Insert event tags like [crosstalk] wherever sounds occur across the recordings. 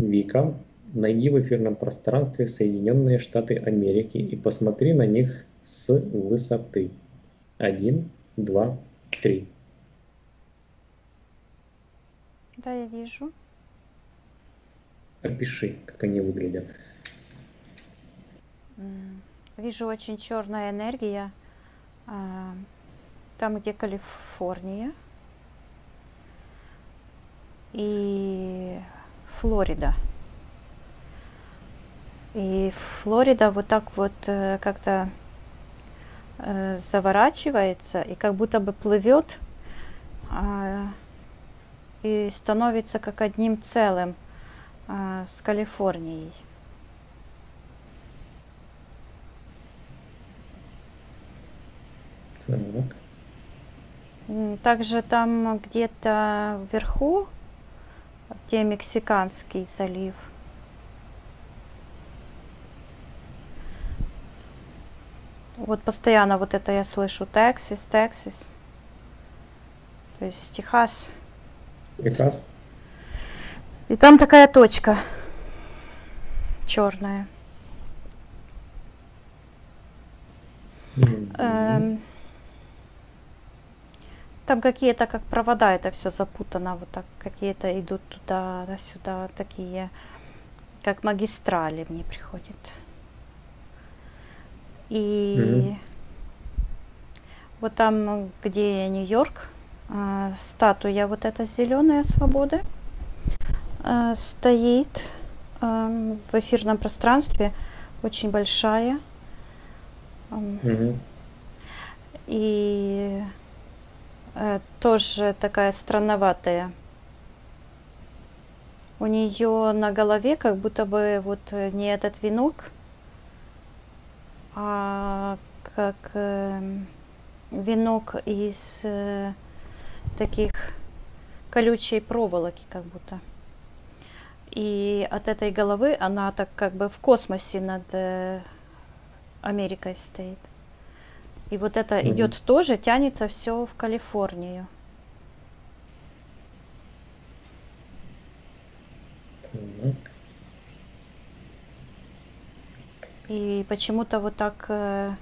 Вика, найди в эфирном пространстве Соединенные Штаты Америки и посмотри на них с высоты. Один, два, три. Да, я вижу. Опиши, как они выглядят. Вижу очень черная энергия. А, там, где Калифорния и Флорида. И Флорида вот так вот э, как-то э, заворачивается и как будто бы плывет а, и становится как одним целым а, с Калифорнией. Так. Также там где-то вверху, где Мексиканский залив. Вот постоянно вот это я слышу. Тексас, Тексас. То есть Техас. Техас. И там такая точка черная. Mm-hmm. Эм, там какие-то как провода, это все запутано, вот так какие-то идут туда-сюда, такие, как магистрали мне приходит. И mm-hmm. вот там, где Нью-Йорк, э, статуя вот эта зеленая свободы э, стоит э, в эфирном пространстве, очень большая. Mm-hmm. И тоже такая странноватая. У нее на голове как будто бы вот э, не этот венок, а как э, венок из э, таких колючей проволоки как будто. И от этой головы она так как бы в космосе над э, Америкой стоит. И вот это mm-hmm. идет тоже, тянется все в Калифорнию. Так. И почему-то вот так, э,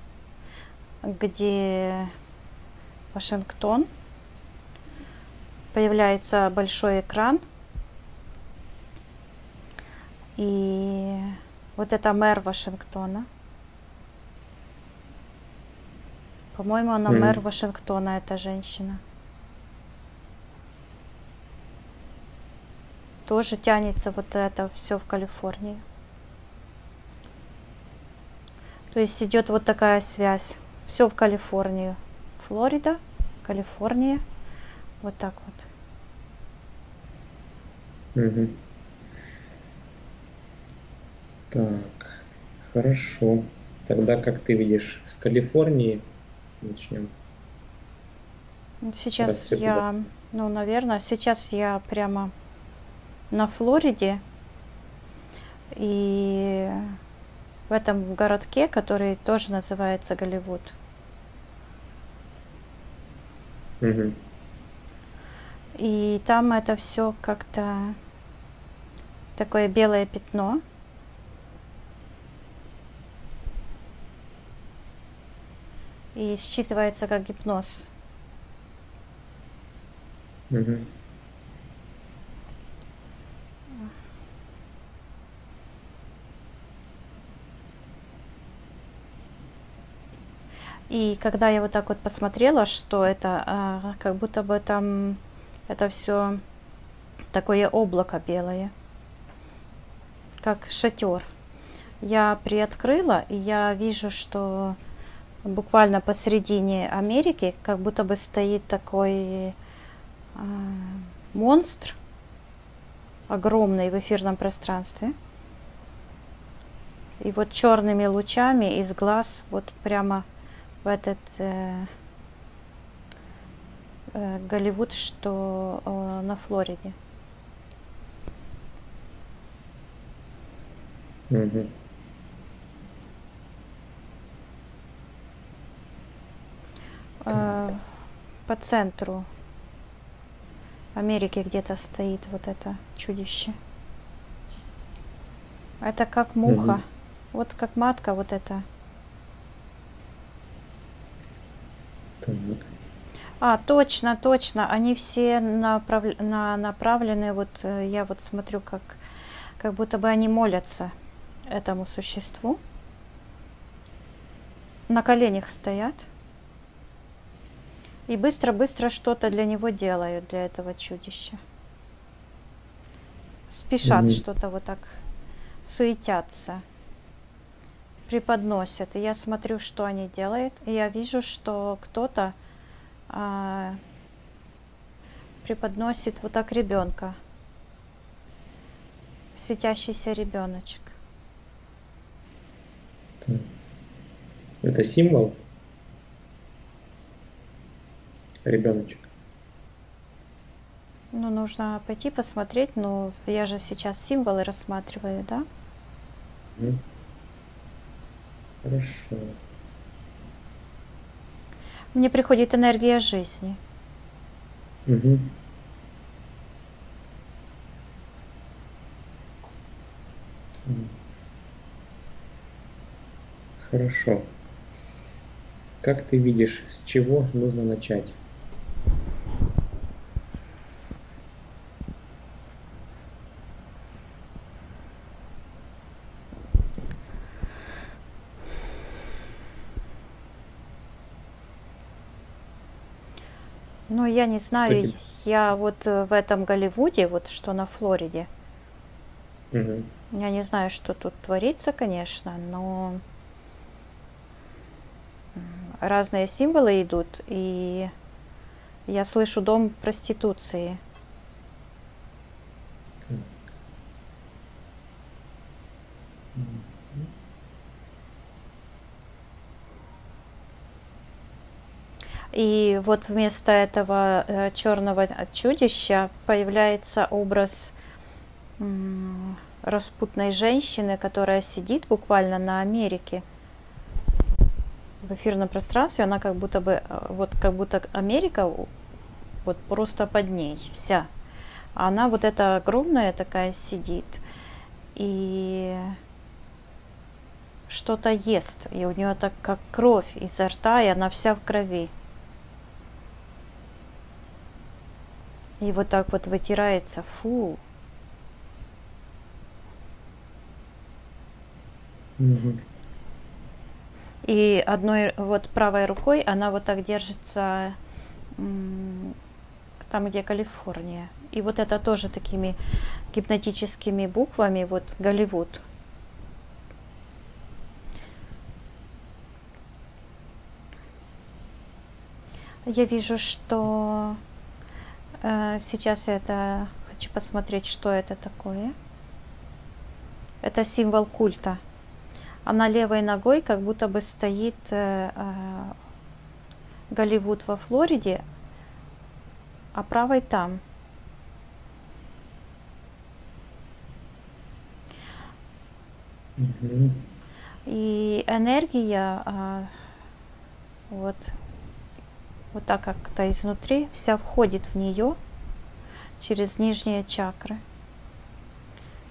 где Вашингтон, появляется большой экран. И вот это мэр Вашингтона – По-моему, она mm. мэр Вашингтона, эта женщина. Тоже тянется вот это все в Калифорнии. То есть идет вот такая связь. Все в Калифорнию. Флорида, Калифорния. Вот так вот. Угу. Так, хорошо. Тогда как ты видишь, с Калифорнии начнем. Сейчас я, туда. ну, наверное, сейчас я прямо на Флориде. И в этом городке, который тоже называется Голливуд. Угу. И там это все как-то такое белое пятно. И считывается как гипноз. Угу. И когда я вот так вот посмотрела, что это, а, как будто бы там это все такое облако белое, как шатер. Я приоткрыла, и я вижу, что буквально посередине Америки, как будто бы стоит такой э, монстр огромный в эфирном пространстве. И вот черными лучами из глаз вот прямо в этот э, э, Голливуд, что э, на Флориде. Mm-hmm. Э, по центру Америки где-то стоит вот это чудище. Это как муха. Мгм. Вот как матка вот. Так. А, точно, точно. Они все направ- на- направлены, вот э, я вот смотрю, как, как будто бы они молятся этому существу. На коленях стоят. И быстро-быстро что-то для него делают, для этого чудища. Спешат Мгм. что-то вот так, суетятся, преподносят. И я смотрю, что они делают. И я вижу, что кто-то а, преподносит вот так ребенка. Светящийся ребеночек. Это символ? Ребеночек. Ну, нужно пойти посмотреть, но я же сейчас символы рассматриваю, да? Хорошо. Мне приходит энергия жизни. Так. Хорошо. Как ты видишь, с чего нужно начать? Я не знаю, тебе- я вот э, в этом Голливуде, вот что на Флориде, Мгм. я не знаю, что тут творится, конечно, но разные символы идут, и я слышу дом проституции. Так. И вот вместо этого черного чудища появляется образ распутной женщины, которая сидит буквально на Америке в эфирном пространстве. Она как будто бы, э, вот как будто Америка вот просто под ней вся. Она вот эта огромная такая сидит и что-то ест, и у нее так как кровь изо рта, и она вся в крови. И вот так вот вытирается. Фу. Мгм. И одной вот правой рукой она вот так держится там, где Калифорния. И вот это тоже такими гипнотическими буквами, вот Голливуд. Я вижу, что сейчас я это хочу посмотреть, что это такое. Это символ культа. Она левой ногой как будто бы стоит э, э, Голливуд во Флориде, а правой там. И энергия а, вот, вот так как-то изнутри вся входит в нее через нижние чакры.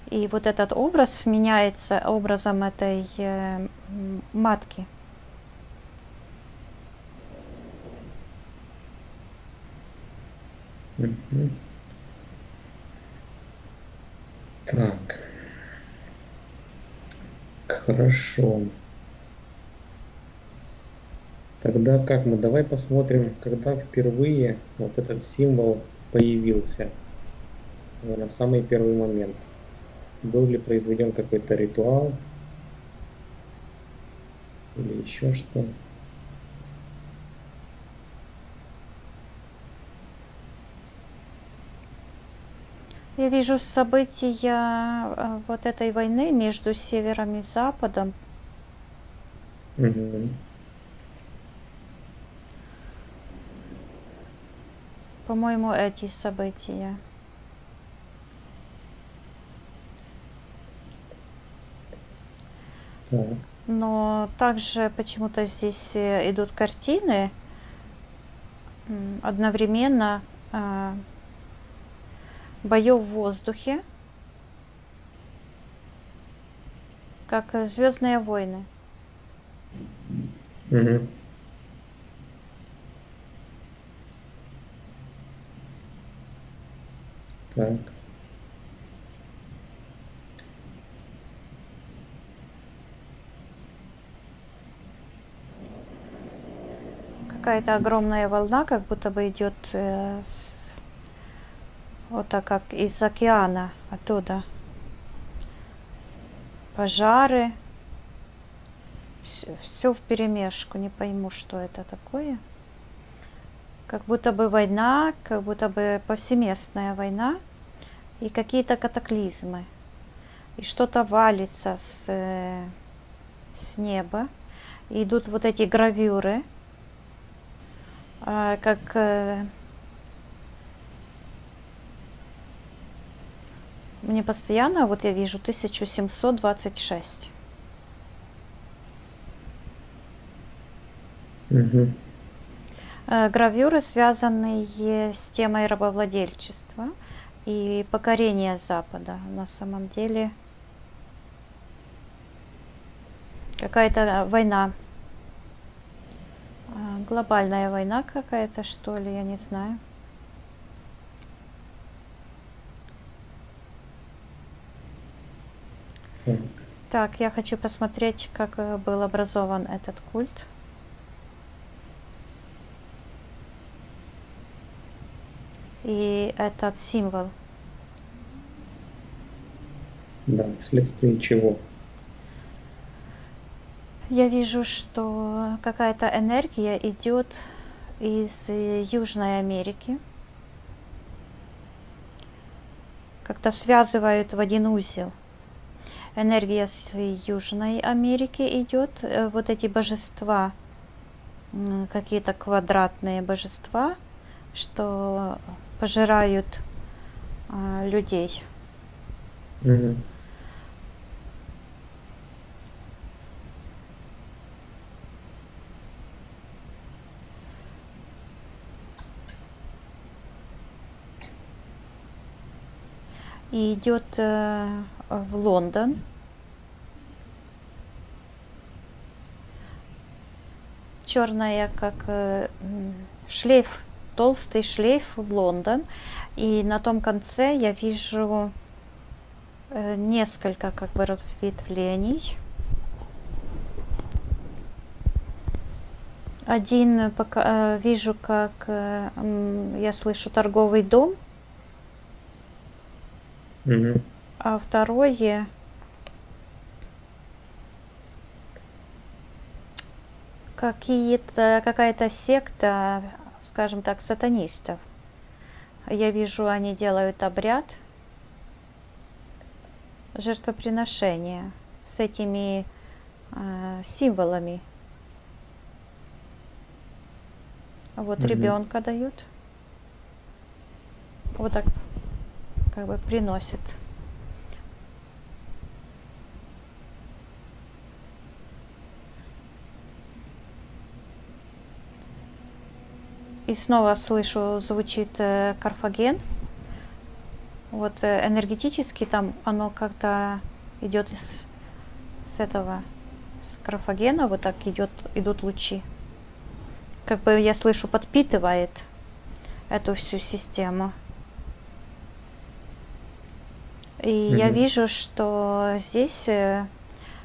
И вот этот образ меняется образом этой э, матки. Так. Хорошо. Тогда как мы? Давай посмотрим, когда впервые вот этот символ появился. Наверное, в самый первый момент. Был ли произведен какой-то ритуал или еще что? Я вижу события э, вот этой войны между севером и западом. Мгм. По-моему, эти события. Так. Но также почему-то здесь э, идут картины одновременно а, боев в воздухе как Звездные войны. Угу. Так. Какая-то огромная волна, как будто бы идет э, с, вот так как из океана оттуда. Пожары. Все в перемешку, не пойму, что это такое. Как будто бы война, как будто бы повсеместная война и какие-то катаклизмы. И что-то валится с, э, с неба. И идут вот эти гравюры, а, как э, мне постоянно, вот я вижу 1726. Угу. Гравюры, связанные с темой рабовладельчества – и покорение Запада. На самом деле какая-то война, а, глобальная война какая-то, что ли, я не знаю. Так, я хочу посмотреть, как э, был образован этот культ. И этот символ. Да, вследствие чего? Я вижу, что какая-то энергия идет из Южной Америки. Как-то связывают в один узел. Энергия с Южной Америки идет. Э, вот эти божества, какие-то квадратные божества, что пожирают а, людей. Угу. И идет э, в Лондон. Черная, как э, шлейф толстый шлейф в Лондон. И на том конце я вижу э, несколько как бы разветвлений. Один пока, э, вижу, как э, я слышу торговый дом, угу. а второе какие-то какая-то секта скажем так, сатанистов. Я вижу, они делают обряд жертвоприношения с этими э, символами. Вот mm-hmm. ребенка дают. Вот так как бы приносит. И снова слышу, звучит э, Карфаген. Вот э, энергетически там оно как-то идет из с этого с Карфагена, вот так идет, идут лучи. Как бы я слышу, подпитывает эту всю систему. И mm-hmm. я вижу, что здесь, э,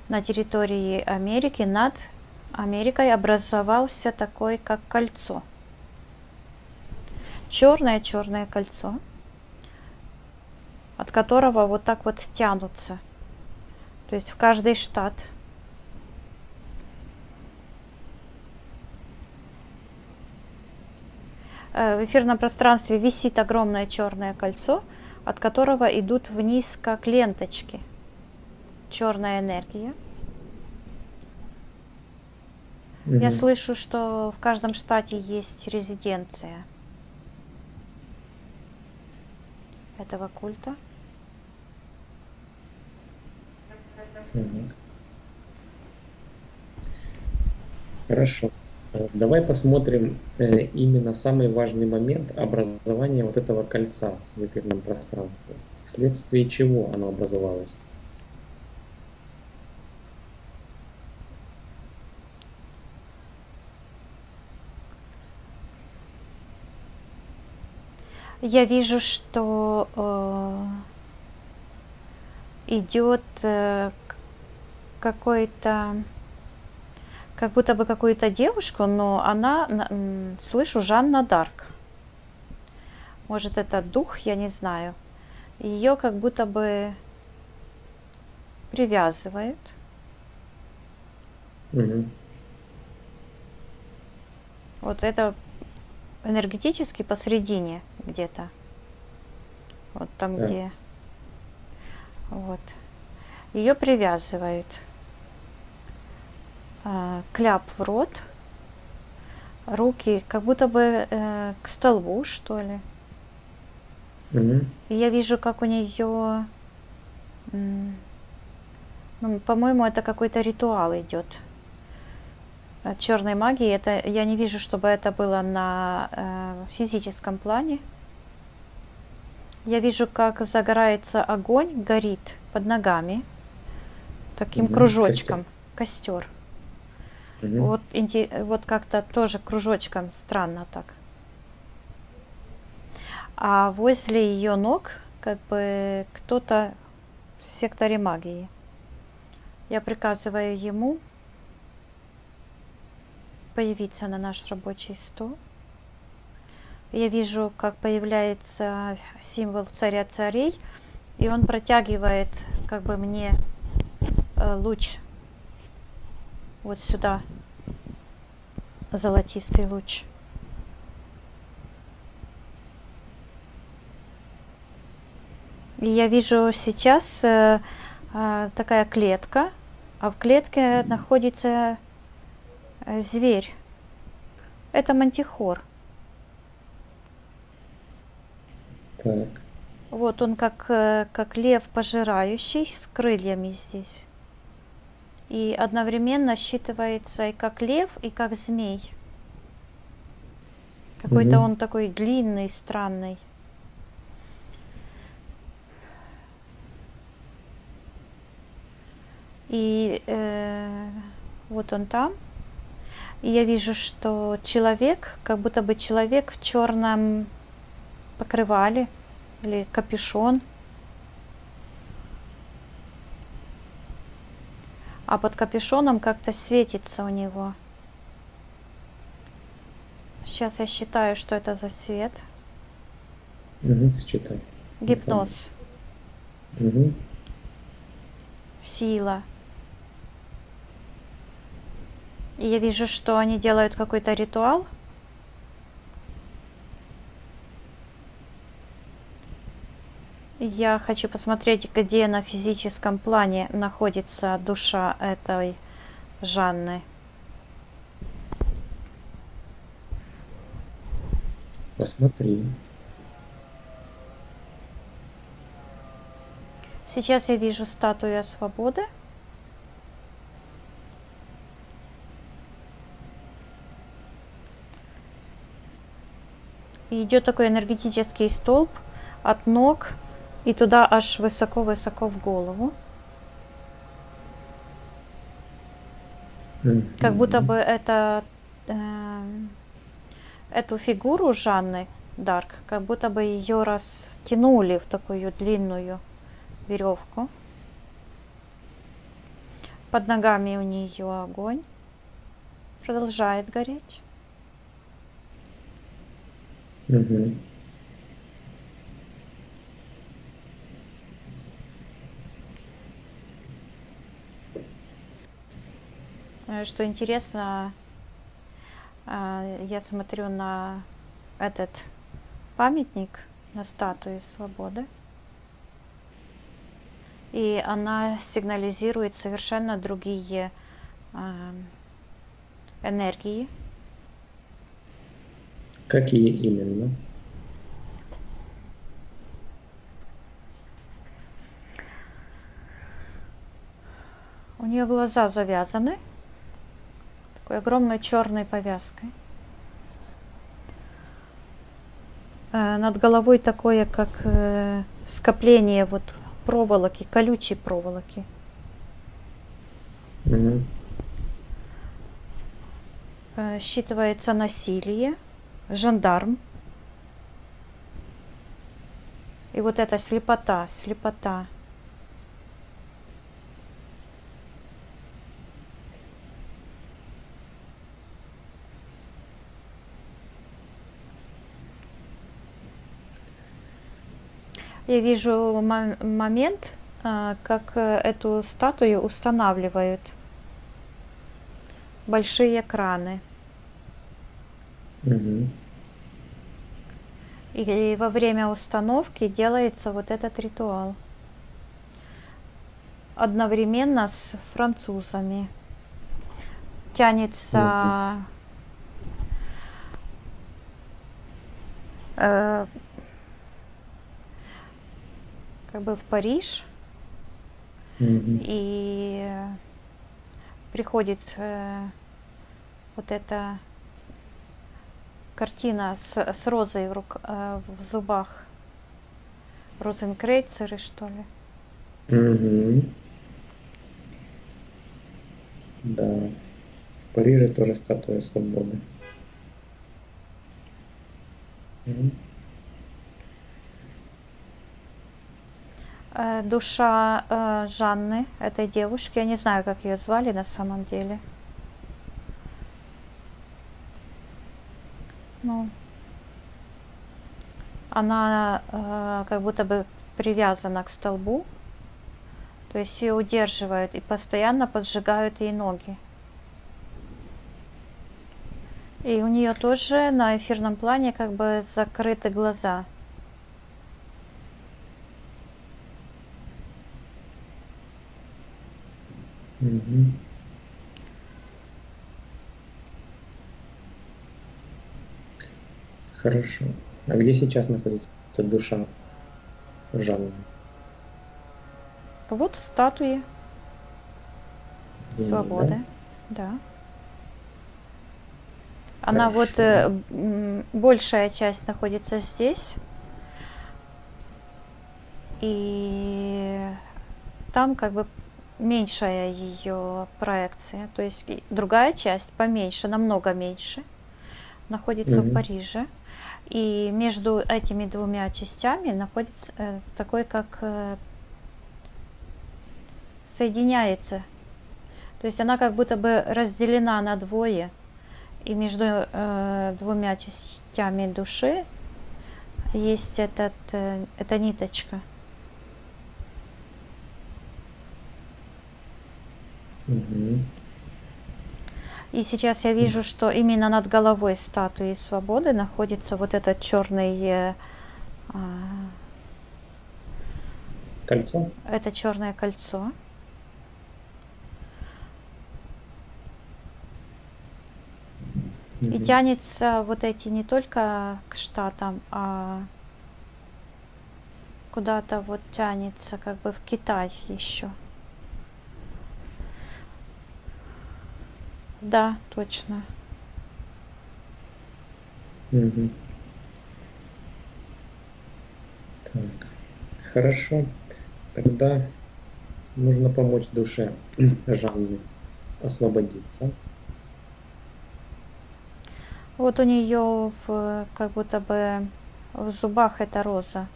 на территории Америки, над Америкой образовался такой, как кольцо черное-черное кольцо, от которого вот так вот тянутся. То есть в каждый штат. Э, в эфирном пространстве висит огромное черное кольцо, от которого идут вниз как ленточки. Черная энергия. Mm-hmm. Я слышу, что в каждом штате есть резиденция этого культа. Хорошо. Давай посмотрим э, именно самый важный момент образования вот этого кольца в эфирном пространстве. Вследствие чего оно образовалось? Я вижу, что э, идет э, какой-то, как будто бы какую-то девушку, но она, на- слышу, Жанна Дарк. Может, это дух, я не знаю. Ее как будто бы привязывают. Мгм. Вот это энергетически посередине где-то. Вот там, Да. где. Вот. Ее привязывают. А, Кляп в рот. Руки как будто бы э, к столбу, что ли. Мгм. И я вижу, как у нее, ну, по-моему, это какой-то ритуал идет черной магии. Это я не вижу, чтобы это было на э, физическом плане. Я вижу, как загорается огонь, горит под ногами, таким Мгм, кружочком, костер. Мгм. Вот, инте- вот как-то тоже кружочком странно так. А возле ее ног как бы кто-то в секторе магии. Я приказываю ему появиться на наш рабочий стол. Я вижу, как появляется символ царя царей, и он протягивает как бы мне э, луч вот сюда, золотистый луч. И я вижу сейчас э, а, такая клетка, а в клетке находится э, зверь. Это мантихор. Так. Вот он как, э, как лев пожирающий с крыльями здесь. И одновременно считывается и как лев, и как змей. Какой-то Мгм. он такой длинный, странный. И э, вот он там. И я вижу, что человек, как будто бы человек в черном покрывале или капюшон. А под капюшоном как-то светится у него. Сейчас я считаю, что это за свет. Мгм, Считай. Гипноз, Мгм. сила. И я вижу, что они делают какой-то ритуал. Я хочу посмотреть, где на физическом плане находится душа этой Жанны. Посмотри. Сейчас я вижу статуя свободы. И идет такой энергетический столб от ног и туда аж высоко-высоко в голову. Как будто бы это эм, эту фигуру Жанны Дарк, как будто бы ее растянули в такую длинную веревку. Под ногами у нее огонь. Продолжает гореть. Э, Что интересно, а, я смотрю на этот памятник, на статую свободы. И она сигнализирует совершенно другие а, энергии. Какие именно? У нее глаза завязаны такой огромной черной повязкой. Э, Над головой такое, как э, скопление вот проволоки, колючей проволоки. Э, Считывается насилие, жандарм. И вот эта слепота, слепота. Я вижу момент, а, как э, эту статую устанавливают. Большие экраны. Угу. И во время установки делается вот этот ритуал. Одновременно с французами. Тянется э, как бы в Париж. И приходит э, вот эта картина с, с розой в, рук, э, в зубах. Розенкрейцеры, что ли? Угу. Да. В Париже тоже статуя свободы. Угу. Э, душа э, Жанны, этой девушки. Я не знаю, как ее звали на самом деле. Ну, она э, как будто бы привязана к столбу, то есть ее удерживают и постоянно поджигают ей ноги. И у нее тоже на эфирном плане как бы закрыты глаза. Угу. Хорошо. А где сейчас находится душа Жанны? Вот в статуе свободы. Да. Она вот Хорошо. э, м, большая часть находится здесь. И там как бы меньшая ее проекция. То есть другая часть поменьше, намного меньше, находится в Мгм. Париже. И между этими двумя частями находится э, такой, как э, соединяется. То есть она как будто бы разделена на двое. И между э, двумя частями души есть этот, э, эта ниточка. Мгм. И сейчас я вижу, что именно над головой статуи свободы находится вот этот черный, э, а, Кольцо? это черное кольцо. И тянется вот эти не только к штатам, а куда-то вот тянется как бы в Китай еще. Да, точно. Мгм. Так, хорошо. Тогда нужно помочь душе [clears throat] Жанны освободиться. Вот у нее в, как будто бы в зубах эта роза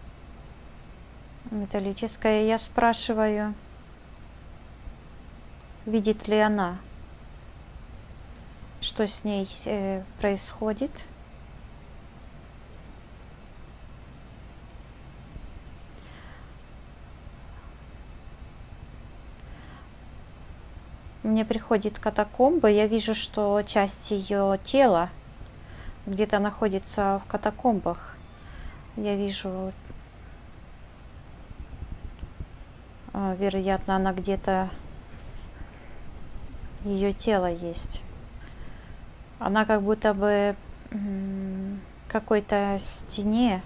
металлическая. Я спрашиваю, видит ли она, что с ней э, происходит. Мне приходит катакомбы, я вижу, что часть ее тела где-то находится в катакомбах. Я вижу, а, вероятно, она где-то ее тело есть. Она как будто бы какой-то стене.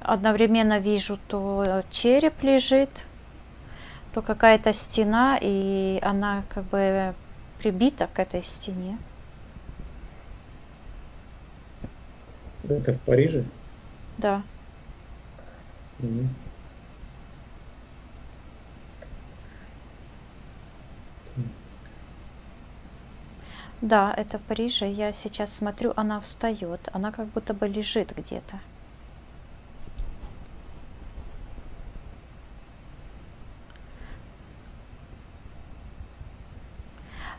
Одновременно вижу, то череп лежит, то какая-то стена, и она как бы прибита к этой стене. Это в Париже? Да. Мгм. Да, это в Париже. Я сейчас смотрю, она встает. Она как будто бы лежит где-то.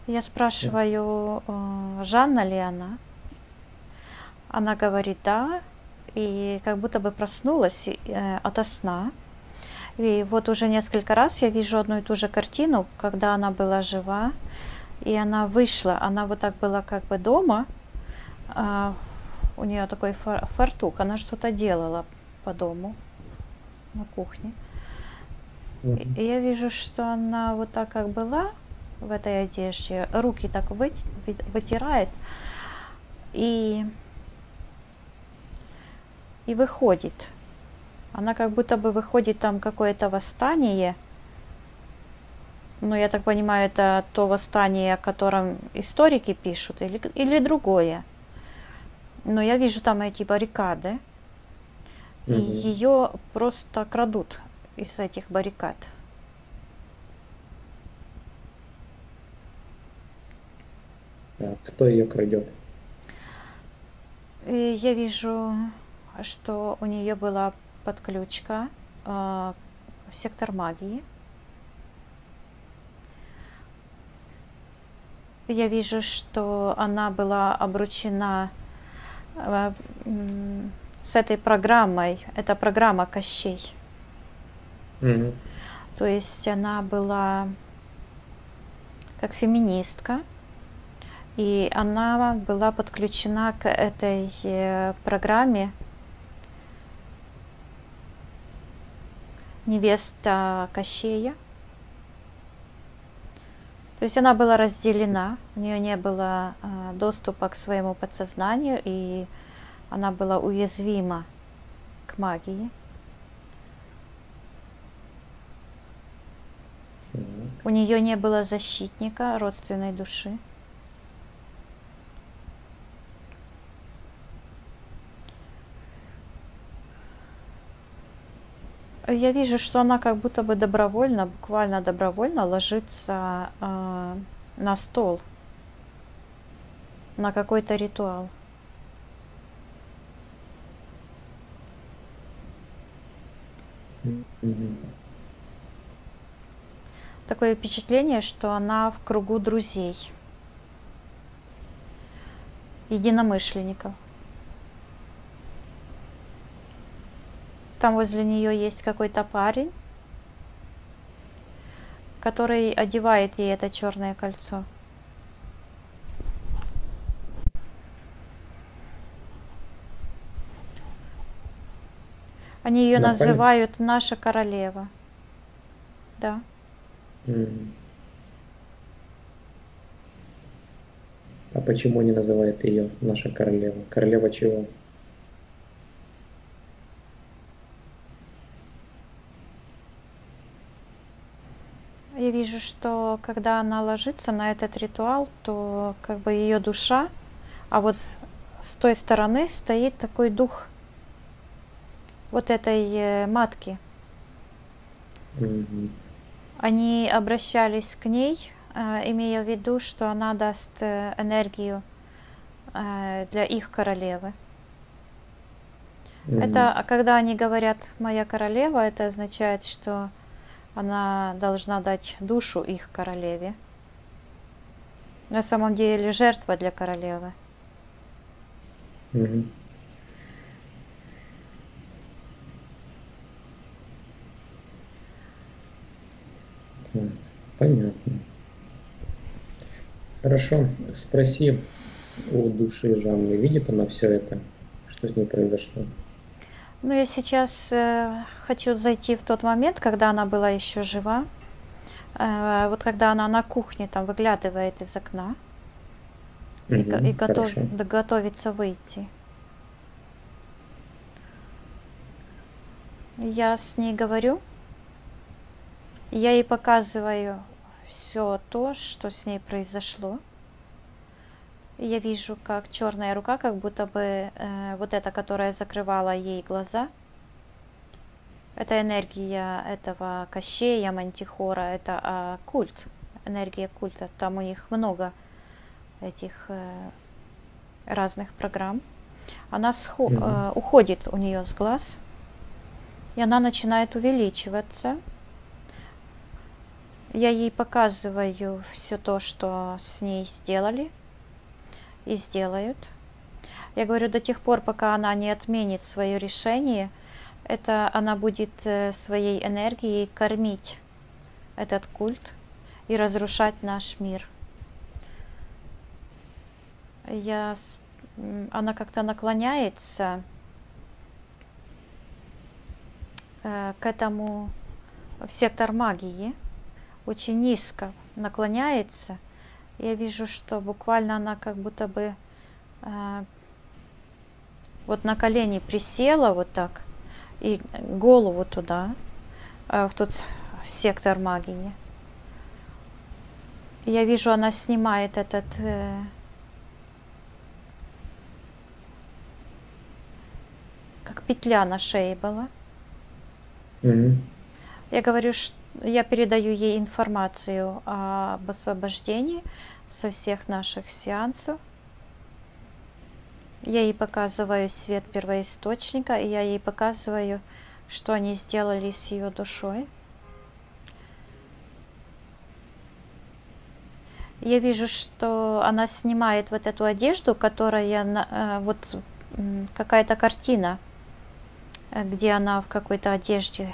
Я спрашиваю, э, Жанна ли она? Она говорит да, и как будто бы проснулась э, ото сна. И вот уже несколько раз я вижу одну и ту же картину, когда она была жива и она вышла, она вот так была как бы дома, а у нее такой фартук, она что-то делала по дому на кухне. И я вижу, что она вот так как была в этой одежде, руки так вы, вытирает и, и выходит. Она как будто бы выходит там какое-то восстание. Ну, я так понимаю, это то восстание, о котором историки пишут, или, или другое. Но я вижу там эти баррикады. И ее просто крадут из этих баррикад. А кто ее крадет? И я вижу, что у нее была подключка э, в сектор магии. Я вижу, что она была обручена э, с этой программой. Это программа Кощей. Mm-hmm. То есть она была как феминистка, и она была подключена к этой э, программе невеста Кощея. То есть она была разделена, у нее не было э, доступа к своему подсознанию, и она была уязвима к магии. У нее не было защитника родственной души. Я вижу, что она как будто бы добровольно, буквально добровольно ложится э, на стол, на какой-то ритуал. Такое впечатление, что она в кругу друзей, единомышленников. Там возле нее есть какой-то парень, который одевает ей это черное кольцо. Они ее На называют память? наша королева. Да. Mm. А почему не называют ее наша королева? Королева чего? Я вижу, что когда она ложится на этот ритуал, то как бы ее душа, а вот с той стороны стоит такой дух вот этой э, матки. Mm-hmm. Они обращались к ней, э, имея в виду, что она даст э, энергию для их королевы. Mm-hmm. Это когда они говорят «моя королева», это означает, что она должна дать душу их королеве. На самом деле жертва для королевы. Угу. Понятно. Хорошо, спроси у души Жанны, видит она все это, что с ней произошло? Ну, я сейчас э, хочу зайти в тот момент, когда она была еще жива. Э, вот когда она на кухне там выглядывает из окна угу, и, и готов, готовится выйти. Я с ней говорю, я ей показываю все то, что с ней произошло. Я вижу, как черная рука, как будто бы э, вот эта, которая закрывала ей глаза, это энергия этого Кощея, Мантихора, это а, культ, энергия культа. Там у них много этих э, разных программ. Она схо- mm-hmm. э, уходит у нее с глаз, и она начинает увеличиваться. Я ей показываю все то, что с ней сделали и сделают. Я говорю, до тех пор, пока она не отменит свое решение, это она будет э, своей энергией кормить этот культ и разрушать наш мир. Я, она как-то наклоняется э, к этому в сектор магии, очень низко наклоняется. Я вижу, что буквально она как будто бы э, вот на колени присела вот так и голову туда, э, в тот сектор магии. Я вижу, она снимает этот э, как петля на шее была. Мгм. Я говорю, что я передаю ей информацию об освобождении со всех наших сеансов. Я ей показываю свет первоисточника, и я ей показываю, что они сделали с ее душой. Я вижу, что она снимает вот эту одежду, которая э, вот какая-то картина, э, где она в какой-то одежде,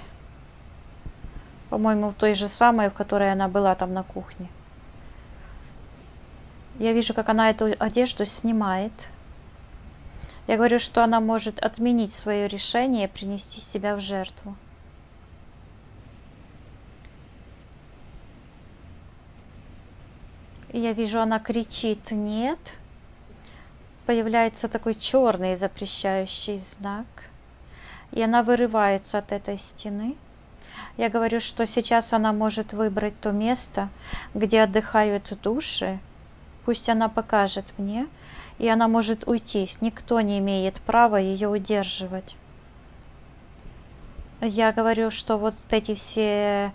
по-моему, в той же самой, в которой она была там на кухне. Я вижу, как она эту одежду снимает. Я говорю, что она может отменить свое решение принести себя в жертву. И я вижу, она кричит «нет». Появляется такой черный запрещающий знак. И она вырывается от этой стены. Я говорю, что сейчас она может выбрать то место, где отдыхают души. Пусть она покажет мне, и она может уйти. Никто не имеет права ее удерживать. Я говорю, что вот эти все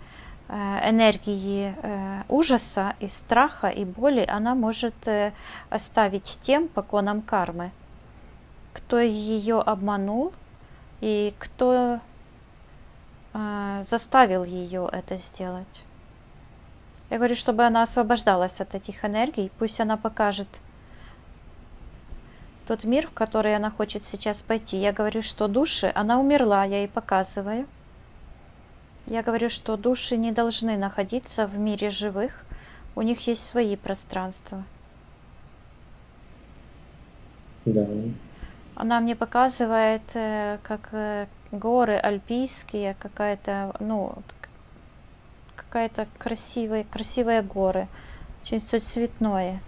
э, энергии э, ужаса и страха и боли она может э, оставить тем поконам кармы, кто ее обманул и кто э, заставил ее это сделать. Я говорю, чтобы она освобождалась от этих энергий, пусть она покажет тот мир, в который она хочет сейчас пойти. Я говорю, что души, она умерла, я ей показываю. Я говорю, что души не должны находиться в мире живых, у них есть свои пространства. Да. Она мне показывает, э, как э, горы альпийские, какая-то, ну, какая-то красивая, красивые горы, очень все цветное.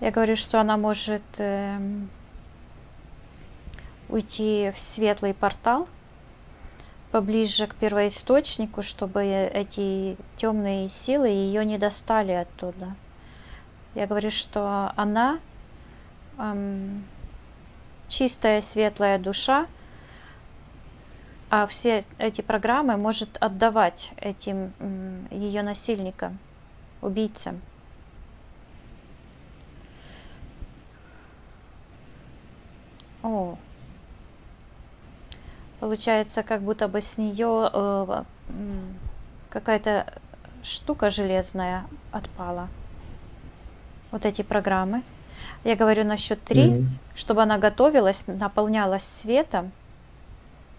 Я говорю, что она может эм, уйти в светлый портал, поближе к первоисточнику, чтобы эти темные силы ее не достали оттуда. Я говорю, что она эм, чистая, светлая душа, а все эти программы может отдавать этим ее насильникам, убийцам. О, получается, как будто бы с нее э, какая-то штука железная отпала. Вот эти программы. Я говорю на счет три, Мгм. чтобы она готовилась, наполнялась светом.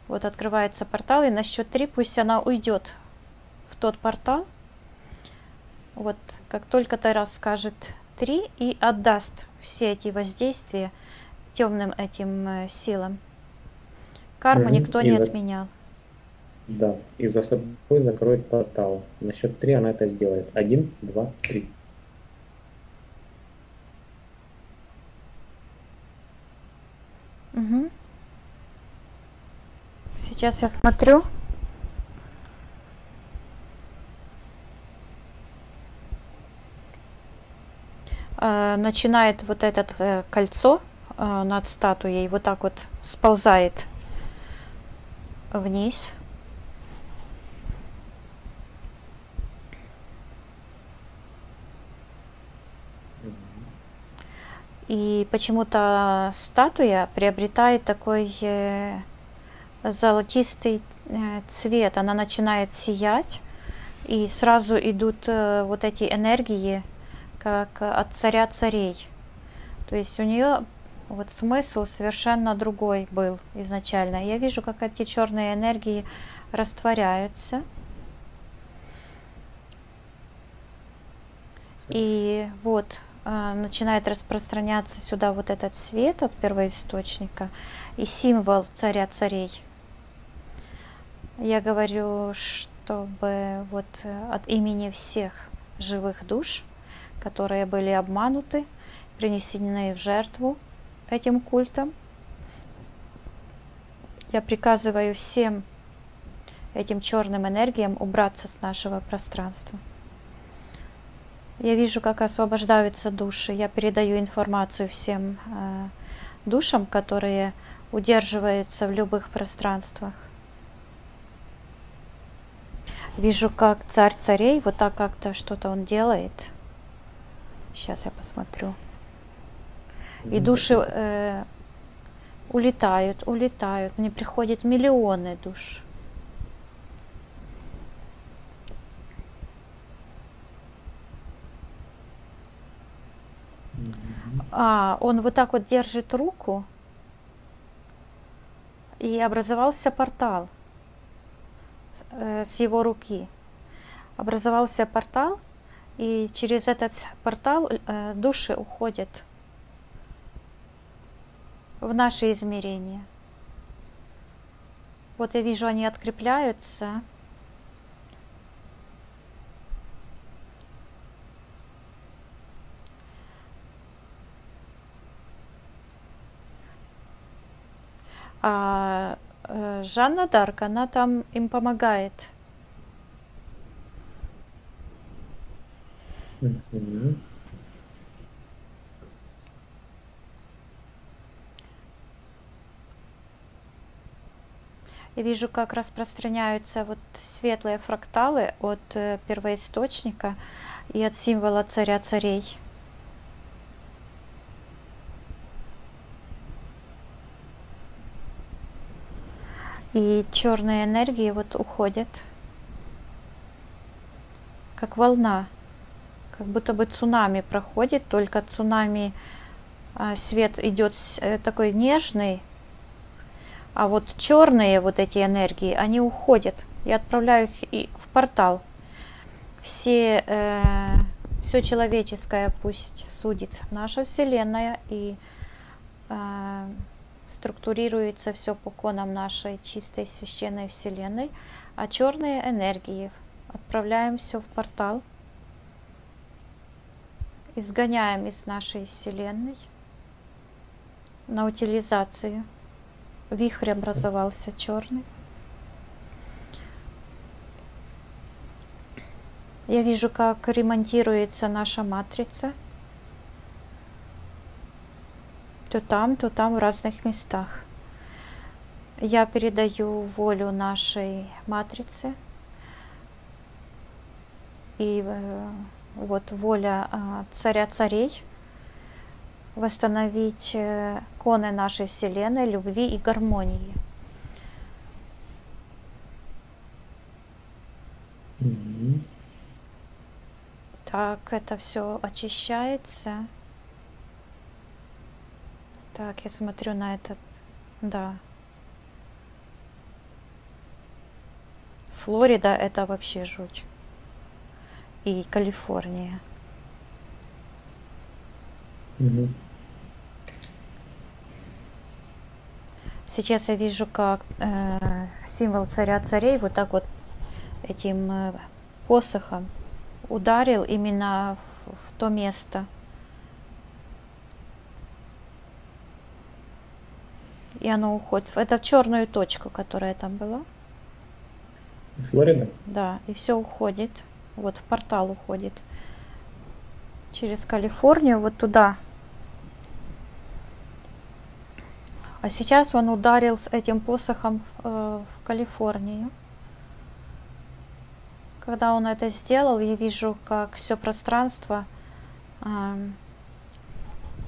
Вот открывается портал, и на счет три пусть она уйдет в тот портал. Вот как только Тарас скажет три и отдаст все эти воздействия темным этим э, силам. Карму никто И не за- отменял. Да. И за собой закроет портал. На счет три она это сделает. Один, два, три. Мгм. Сейчас я смотрю. Э, Начинает вот это э, кольцо э, над статуей вот так вот сползает вниз. И почему-то статуя приобретает такой э, золотистый э, цвет. Она начинает сиять, И сразу идут э, вот эти энергии, как от царя царей. То есть у нее вот смысл совершенно другой был изначально. Я вижу, как эти черные энергии растворяются. И вот э, начинает распространяться сюда вот этот свет от первоисточника и символ царя царей. Я говорю, чтобы вот э, от имени всех живых душ, которые были обмануты, принесены в жертву этим культом, я приказываю всем этим черным энергиям убраться с нашего пространства. Я вижу, как освобождаются души. Я передаю информацию всем э, душам, которые удерживаются в любых пространствах. Вижу, как царь царей, вот так как-то что-то он делает. Сейчас я посмотрю. И души э, улетают, улетают. Мне приходят миллионы душ. А, он вот так вот держит руку, и образовался портал с его руки. Образовался портал, и через этот портал э, души уходят в наши измерения. Вот я вижу, они открепляются. А э, Жанна Дарк, она там им помогает. Я вижу, как распространяются вот светлые фракталы от э, первоисточника и от символа царя царей. И черные энергии вот уходят, как волна, как будто бы цунами проходит, только цунами а, свет идет э, такой нежный, а вот черные вот эти энергии, они уходят. Я отправляю их и в портал. Все, э, все человеческое пусть судит наша Вселенная и э, структурируется все по конам нашей чистой священной Вселенной, а черные энергии отправляем все в портал, изгоняем из нашей Вселенной на утилизацию – вихрь образовался черный. Я вижу, как ремонтируется наша матрица. То там, то там в разных местах. Я передаю волю нашей матрице. И э, вот воля а, царя царей – восстановить э, коны нашей Вселенной, любви и гармонии. Мгм. Так, это все очищается. Так, я смотрю на этот, да. Флорида это вообще жуть. И Калифорния. Мгм. Сейчас я вижу, как э, символ царя царей вот так вот этим э, посохом ударил именно в, в то место. И оно уходит. Это в черную точку, которая там была. Флорида? Да, и все уходит. Вот в портал уходит. Через Калифорнию вот туда А сейчас он ударил с этим посохом э, в Калифорнию. Когда он это сделал, я вижу, как все пространство э,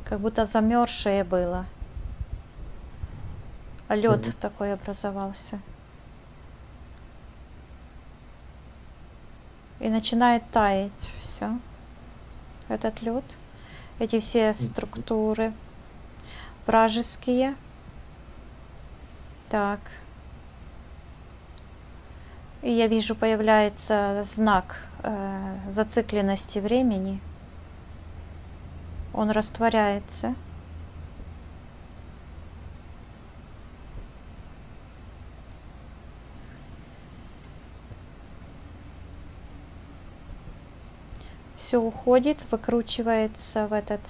как будто замерзшее было. Лед Мгм. такой образовался. И начинает таять все. Этот лед. Эти все структуры вражеские. Так. И я вижу, появляется знак э, зацикленности времени. Он растворяется. Все уходит, выкручивается в этот...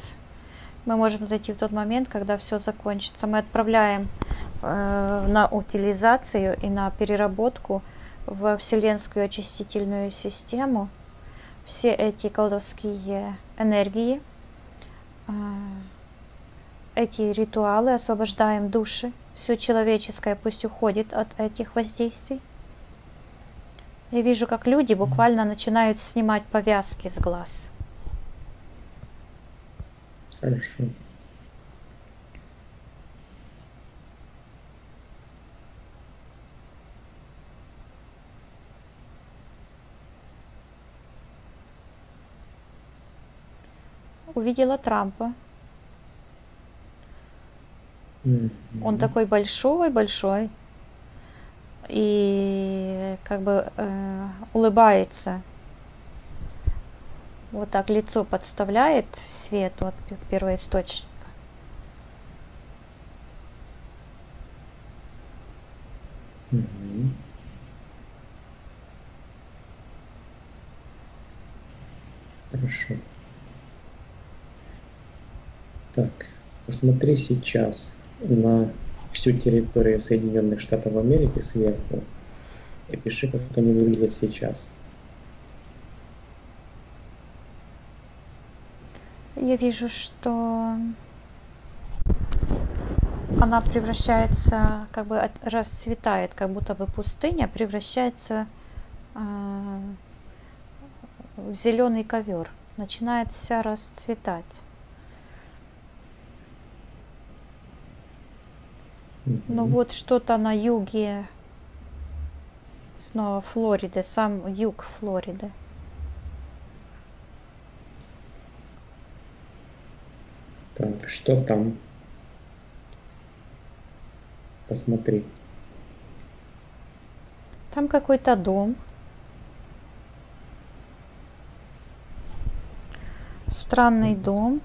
Мы можем зайти в тот момент, когда все закончится. Мы отправляем э, на утилизацию и на переработку во Вселенскую очистительную систему все эти колдовские энергии, а, эти ритуалы, освобождаем души, все человеческое пусть уходит от этих воздействий. Я вижу, как люди буквально начинают снимать повязки с глаз. Хорошо. увидела Трампа. Мгм. Он такой большой-большой и как бы э, улыбается. Вот так лицо подставляет свету от пе- первоисточника. Мгм. Хорошо. Так, посмотри сейчас на всю территорию Соединенных Штатов Америки сверху и пиши, как они выглядят сейчас. Я вижу, что она превращается, как бы расцветает, как будто бы пустыня превращается а, в зеленый ковер, начинает вся расцветать. Ну вот что-то на юге, снова Флориды, сам юг Флориды. Так, что там? Посмотри. Там какой-то дом. Странный дом.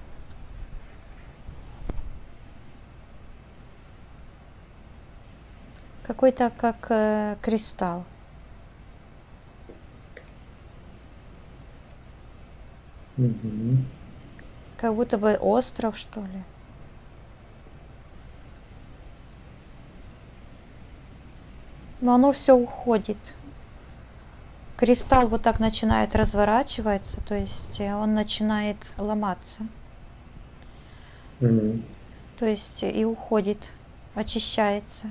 Какой-то как э, кристалл. Мгм. Как будто бы остров, что ли. Но оно все уходит. Кристалл вот так начинает разворачиваться, то есть э, он начинает ломаться. Мгм. То есть э, и уходит, очищается.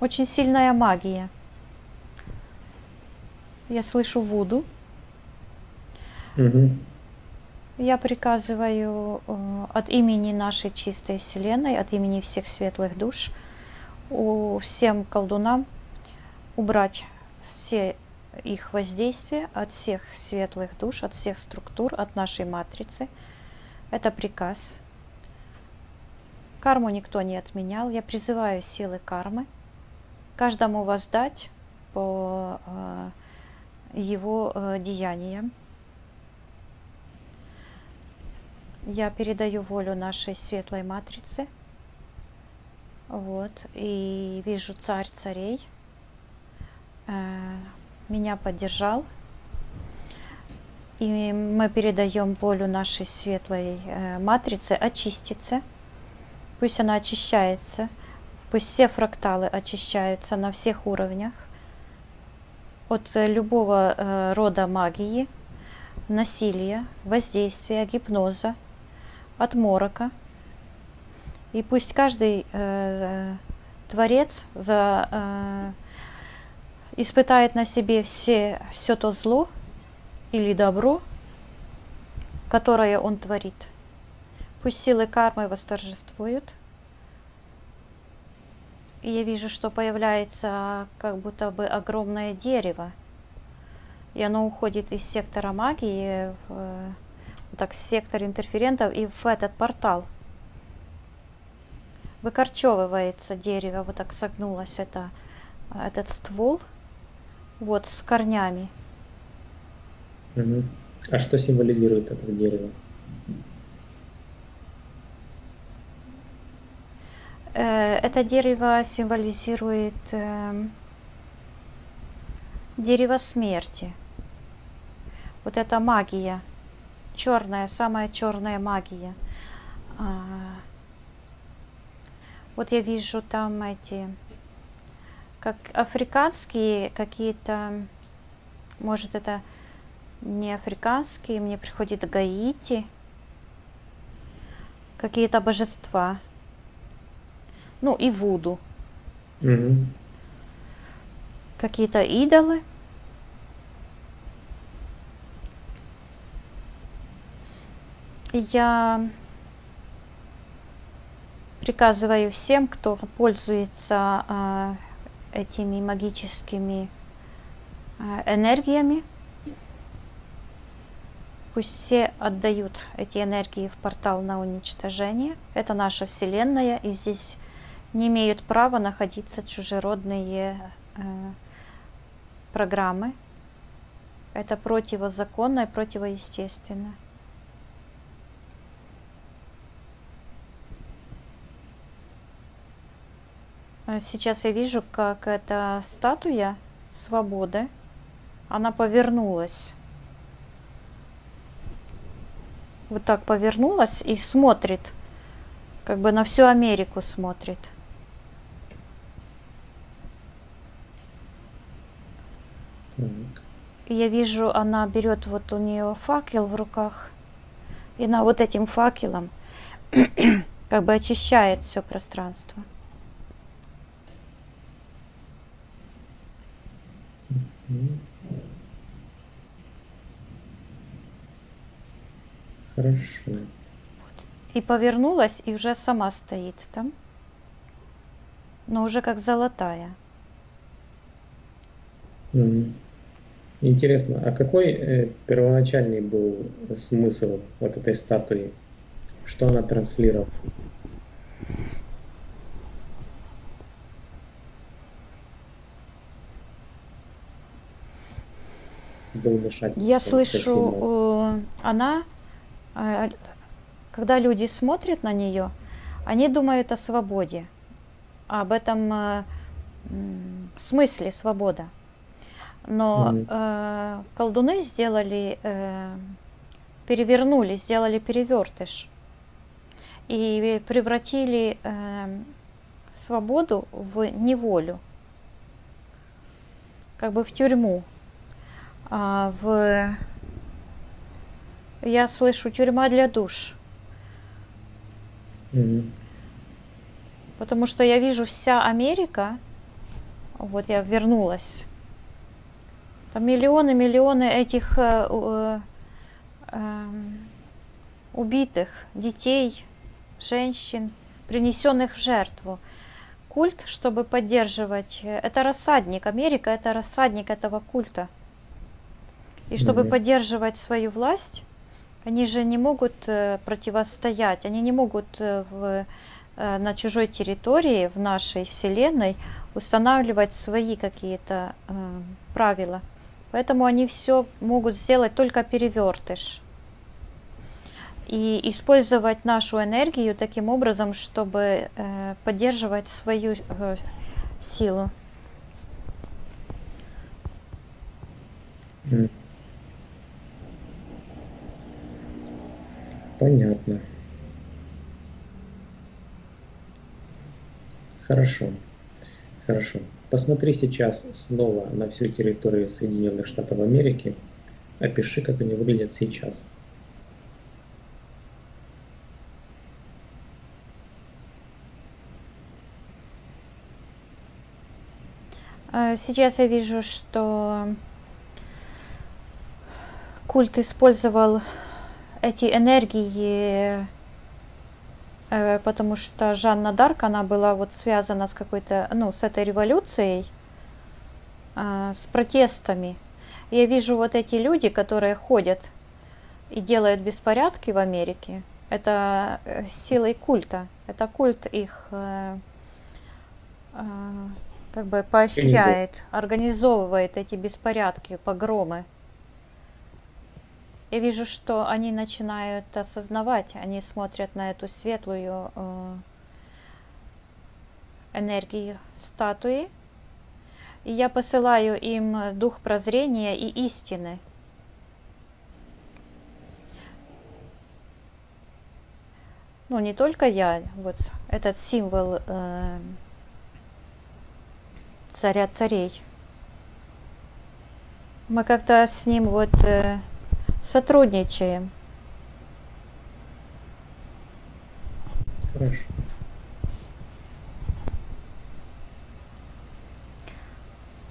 Очень сильная магия. Я слышу Вуду. Мгм. Я приказываю э, от имени нашей чистой Вселенной, от имени всех светлых душ, у всем колдунам убрать все их воздействия от всех светлых душ, от всех структур, от нашей матрицы. Это приказ. Карму никто не отменял. Я призываю силы кармы каждому воздать по э, его э, деяниям. Я передаю волю нашей светлой матрице. Вот. И вижу царь царей. э, Меня поддержал. И мы передаем волю нашей светлой э, матрице очиститься. Пусть она очищается. Пусть все фракталы очищаются на всех уровнях. От э, любого э, рода магии, насилия, воздействия, гипноза, от морока. И пусть каждый э, творец за, э, испытает на себе все, все то зло или добро, которое он творит. Пусть силы кармы восторжествуют. И я вижу, что появляется как будто бы огромное дерево и оно уходит из сектора магии в, вот так, в сектор интерферентов и в этот портал. Выкорчевывается дерево, вот так согнулось это, этот ствол, вот с корнями. А что символизирует это дерево? Э, это дерево символизирует эм, дерево смерти. Вот это магия, черная, самая черная магия. А, вот я вижу там эти, как африканские какие-то, может это не африканские, мне приходит Гаити, какие-то божества. Ну и Вуду. Угу. Какие-то идолы. Я приказываю всем, кто пользуется э, этими магическими э, энергиями, пусть все отдают эти энергии в портал на уничтожение. Это наша Вселенная, и здесь не имеют права находиться чужеродные э, программы. Это противозаконно и противоестественно. А сейчас я вижу, как эта статуя свободы, она повернулась. Вот так повернулась и смотрит, как бы на всю Америку смотрит. И я вижу, она берет вот у нее факел в руках, и на вот этим факелом [clears throat] как бы очищает все пространство. Хорошо. И повернулась, и уже сама стоит там. Но уже как золотая. Mm. Интересно, а какой э, первоначальный был смысл вот этой статуи? Что она транслировала? Я слышу, э, она, э, когда люди смотрят на нее, они думают о свободе, об этом э, смысле свобода. Но mm-hmm. э, колдуны сделали, э, перевернули, сделали перевертыш и превратили э, свободу в неволю, как бы в тюрьму. А в я слышу тюрьма для душ. Mm-hmm. Потому что я вижу вся Америка. Вот я вернулась там миллионы, миллионы этих э, э, э, убитых детей, женщин, принесенных в жертву. Культ, чтобы поддерживать, э, это рассадник. Америка это рассадник этого культа. И чтобы mm-hmm. поддерживать свою власть, они же не могут э, противостоять, они не могут э, в, на чужой территории, в нашей вселенной, устанавливать свои какие-то э, правила. Поэтому они все могут сделать только перевертыш. И использовать нашу энергию таким образом, чтобы э, поддерживать свою э, силу. Понятно. Хорошо. Хорошо. Посмотри сейчас снова на всю территорию Соединенных Штатов Америки. Опиши, как они выглядят сейчас. А, сейчас я вижу, что культ использовал эти энергии потому что Жанна Дарк, она была вот связана с какой-то, ну, с этой революцией, а, с протестами. Я вижу вот эти люди, которые ходят и делают беспорядки в Америке. Это э, силой культа. Это культ их э, э, как бы поощряет, организовывает эти беспорядки, погромы. Я вижу, что они начинают осознавать, они смотрят на эту светлую э, энергию статуи, и я посылаю им дух прозрения и истины. Ну, не только я, вот этот символ э, царя царей. Мы как-то с ним вот э, сотрудничаем. Хорошо.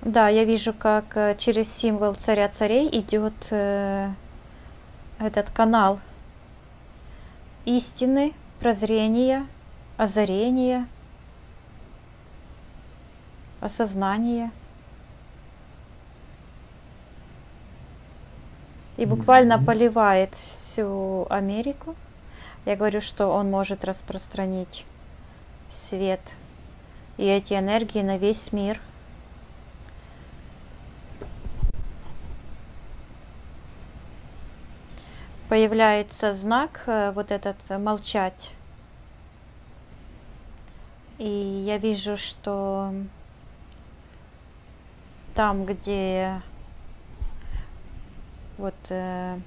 Да, я вижу, как э, через символ царя царей идет э, этот канал истины, прозрения, озарения, осознания. И буквально поливает всю Америку. Я говорю, что он может распространить свет и эти энергии на весь мир. Появляется знак, э, вот этот э, молчать. И я вижу, что там, где вот э,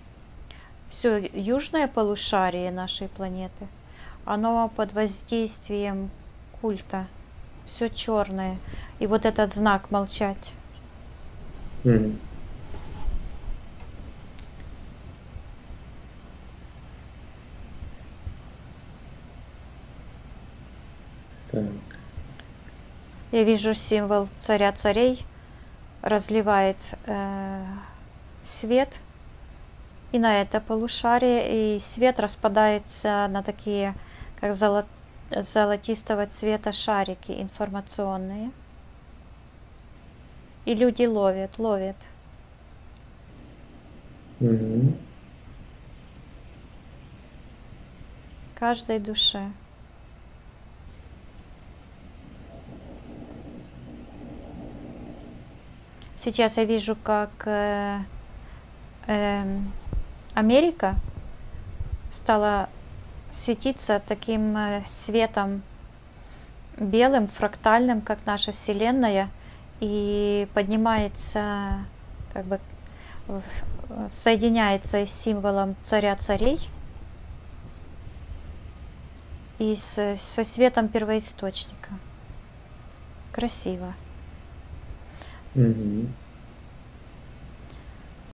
все южное полушарие нашей планеты, оно под воздействием культа, все черное. И вот этот знак молчать. Мгм. Так. Я вижу символ царя царей, разливает э, свет и на это полушарие, и свет распадается на такие, как золо- золотистого цвета шарики информационные. И люди ловят, ловят. Мгм. каждой душе. Сейчас я вижу, как э, эм, Америка стала светиться таким э, светом белым, фрактальным, как наша Вселенная, и поднимается, как бы соединяется с символом царя царей и с- со светом первоисточника. Красиво. Мгм.